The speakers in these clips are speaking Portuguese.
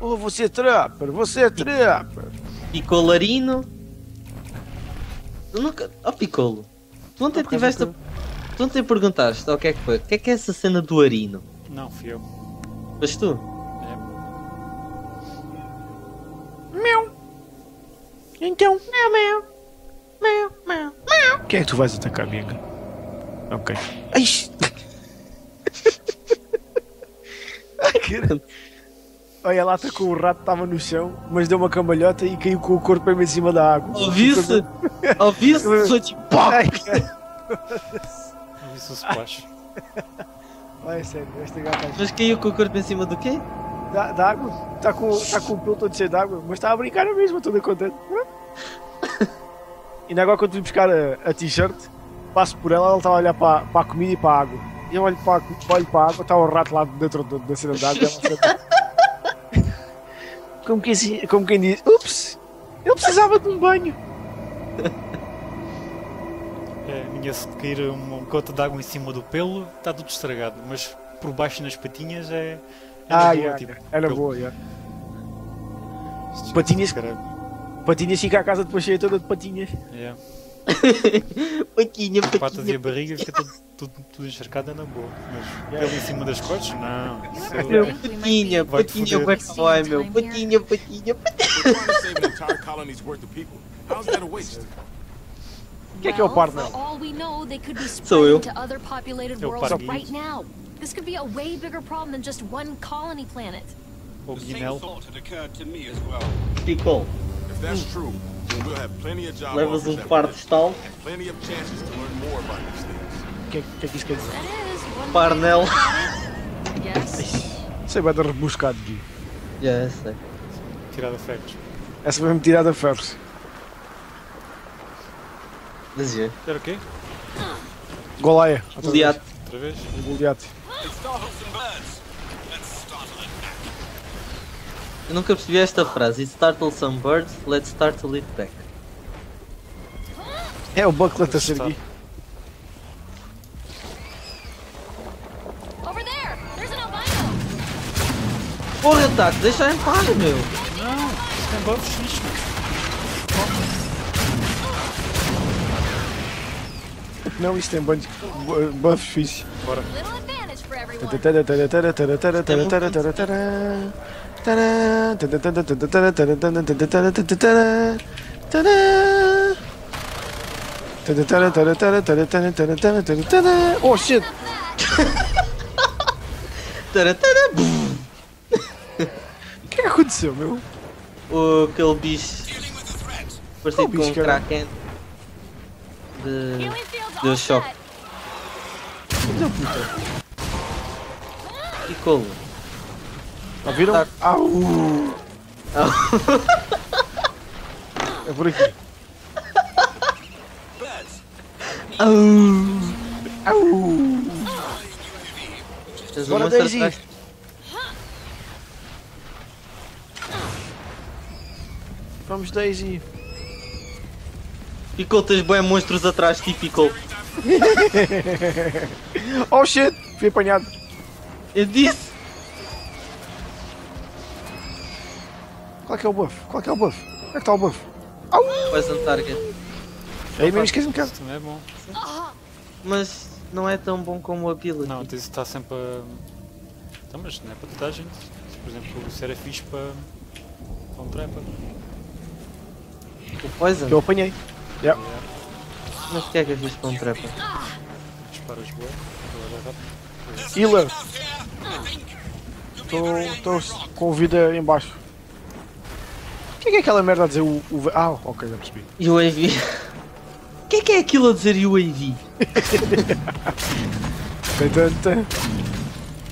Oh, você é trapper, você é trapper. Picolarino. Tu nunca. Ó Piccolo. Tu ontem Não, tiveste. Tu ontem perguntaste o que é que foi? O que é que é essa cena do Arino? Não, fui eu. Mas tu? É. Então. Meu, meu. Meu, meu, meu. Quem é que tu vais atacar, Bianca? Ok. Ai! Ai, caramba. Olha lá, tá com o rato estava no chão, mas deu uma cambalhota e caiu com o corpo mesmo em cima da água. Ouviste? Ouviste? Foi tipo. pá! Ai, cara. Não vi se o splash. Vai, é sério, esta gata Mas caiu com o corpo em cima do quê? da, da água, está com, tá com o pelo todo cheio de água, mas está a brincar na mesma, toda contente. E ainda agora quando fui buscar a, a t-shirt, passo por ela, ela estava a olhar para, para a comida e para a água. E eu olho para, a- olho para a água, está o rato lá dentro da, da cena da água. como, quem, como quem diz, ups, ele precisava de um banho. É, a minha se cair uma gota de água em cima do pelo, está tudo estragado. Mas por baixo nas patinhas é. é Ah, boa, yeah, tipo, era pelo- boa, yeah. Patinhas-. Patinhas fica a casa depois cheia toda de patinhas. Yeah. Patinha, As patas e a patinha. barriga fica tudo, tudo, tudo encharcado é na boa. Mas Yeah. pelo em cima das costas, não. Isso Meu, é... patinha, patinha, foder. como é que vai, meu? Patinha, patinha, patinha. O é que é o par, For não? all we know, they could be Sou eu. right now. This could be a way bigger problem than just one colony planet. O The same Guinel. thought had occurred to me as well. Piccolo, If that's true, levas um par de estalo. O que, é, que é que isso quer dizer? Yes. Isso aí vai dar rebuscado, Gui. Já sei. Tirada ferros. Essa vai-me tirar da ferros. Mas é. Era o quê? Golaia. outra vez. Goliath. Outra vez? Um Goliath. Let's startle some birds. Let's startle an act. Eu nunca percebi esta frase. It startle some birds, let's startle it back. É o Bucklet a ser Gui. Over there! There's an albino! Porra, Taco, deixa em paz, meu. Não, isso tem buffs fixe. Não, isto tem banhos. bu- buffs fixe. Bora. Little advantage for everyone. Oh shit! O que é que aconteceu, meu? O aquele bicho parecido bicho, com um. Kraken. De... Deu choque. set. Piccolo. Ouviram? Tá. Au! É por aqui. Birds. Tens Bora, um monstro Daisy. Vamos, Daisy. Piccolo, tens bem monstros atrás de ti. Oh shit! Fui apanhado. Eu disse. Qual é que é o buff? Qual é que é o buff? Onde é que está o buff? Vais on target. Aí mesmo esqueci um bocado. Isso também é bom. Mas não é tão bom como o ability. Não, tens de estar sempre a. Então, mas não é para toda a gente. Por exemplo, isso era fixe para. para um trapper. O Poison? Eu apanhei. Yeah. Mas o que é que eu fiz com um trapper? Disparas boa. É. Healer. Estou com vida em baixo. O que é que é aquela merda a dizer o... o... Ah, ok, já percebi. UAV. O que é que é aquilo a dizer UAV?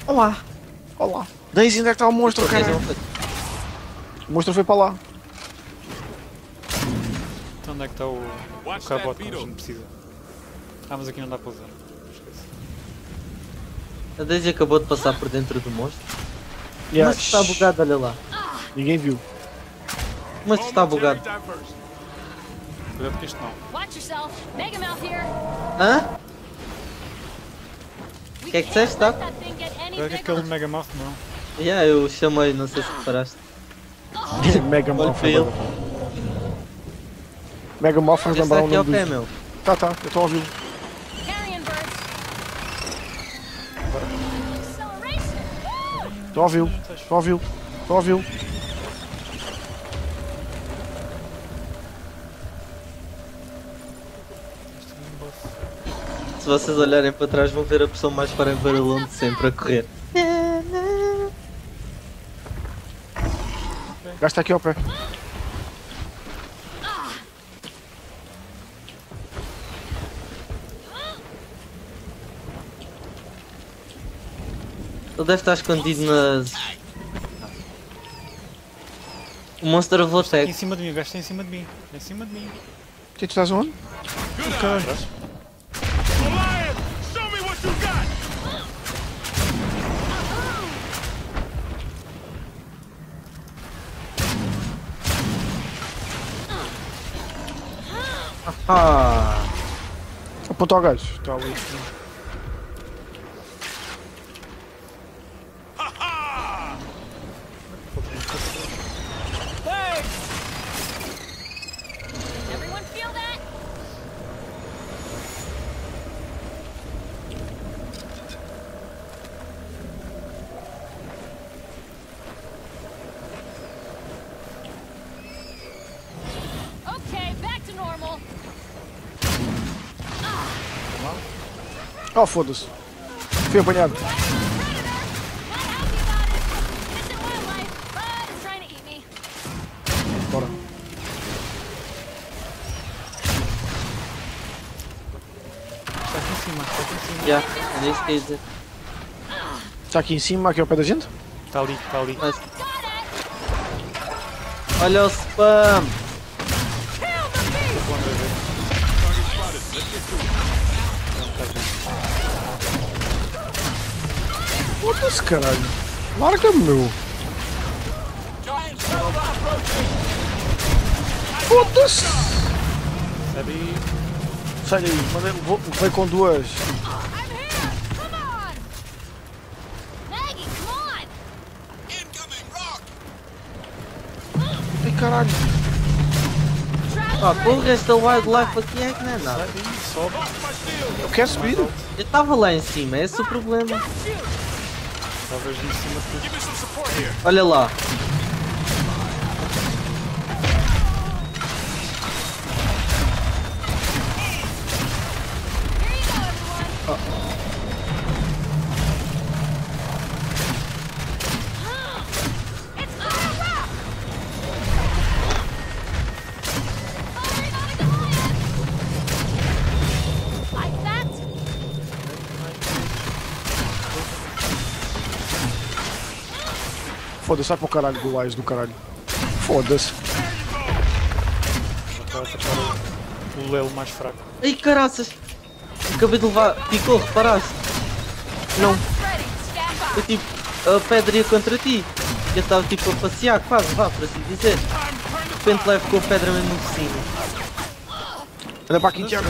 Olá. Olá. Daisy, onde é que está o monstro, cara? O monstro foi para lá. Então onde é que está o. o cabote que a gente precisa? Ah, mas aqui não dá para usar. A Daisy acabou de passar por dentro do monstro. Yeah. Mas está bugado, olha lá. Ninguém viu. Mas está bugado. Cuidado com isto não. Watch yourself. Mega Mouth here. Hã? We Que é que disseste, Doc? bigger. aquele Mega Mouth não. Yeah, eu chamei, não sei se reparaste. Mega Olha para ele. Mega Moth faz lembrar o aqui é o nome pé, do... meu. Tá, tá, eu estou a ouvir. Carrion birds. Acceleration. Woo! Estou a ouvi-lo. Estou a ouvi-lo. Estou a ouvi-lo. Se vocês olharem para trás vão ver a pessoa mais para barulhão de sempre a correr. Está aqui ao pé. Ele deve estar escondido nas. O Monster Em Vortex. cima de mim, o gajo está em cima de mim. Em cima de mim. Que tu estás onde? Alliance, Ah! Aponta ao gajo. Está ali. Oh, foda-se. Fui apanhado. Bora. Está aqui em cima, está aqui em cima. Já, era isso que ia dizer. Está aqui em cima, aqui ao pé da gente? Está ali, está ali. Mas olha o spam! Foda-se, caralho. Larga-me, meu. Foda-se. Sai daí. Sai daí, mandei, vou, veio com duas. Ai, caralho. Ready. porra, esta wildlife aqui é que não é nada. Eu quero subir. Eu estava lá em cima, esse é o problema. Talvez em cima Foda-se, vai para o caralho do Wise do caralho. Foda-se. O- Lelo mais fraco. Ai caraças! Acabei de levar. Picou, reparaste? Não, foi tipo a pedra ia contra ti. Eu estava tipo a passear, quase, vá, por assim dizer. De repente levo com a pedra mesmo por cima. Anda para aqui, Tiago.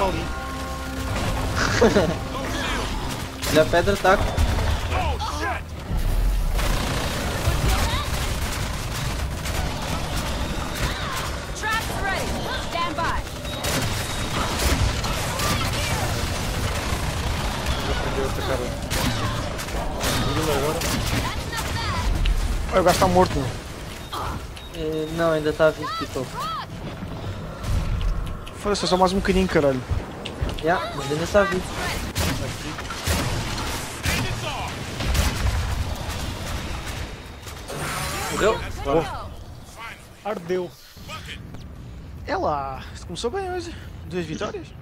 o. Vira agora. Ai, o gajo está morto. meu. Eh, não, ainda está vivo, picou. Foda-se, é só mais um bocadinho, caralho. Já, mas ainda está vivo. Morreu? Ardeu. É lá. Começou bem hoje. Duas vitórias.